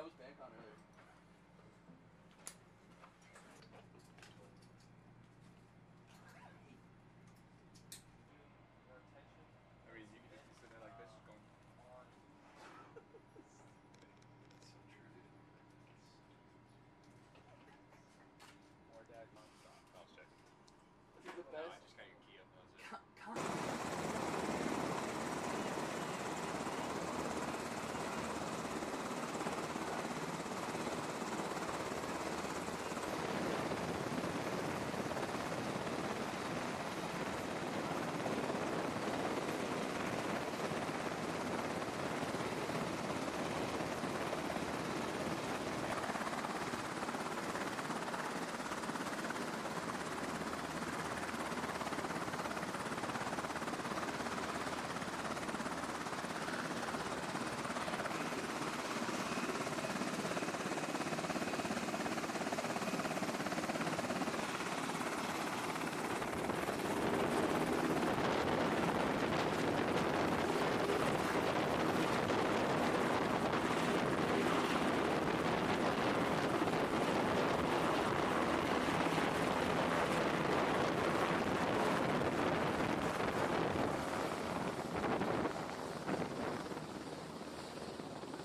I was bank on earlier. I mean, you can just be sitting there like this, just going. it's so true, dude. More dad nonstop. I was checking. This is the best.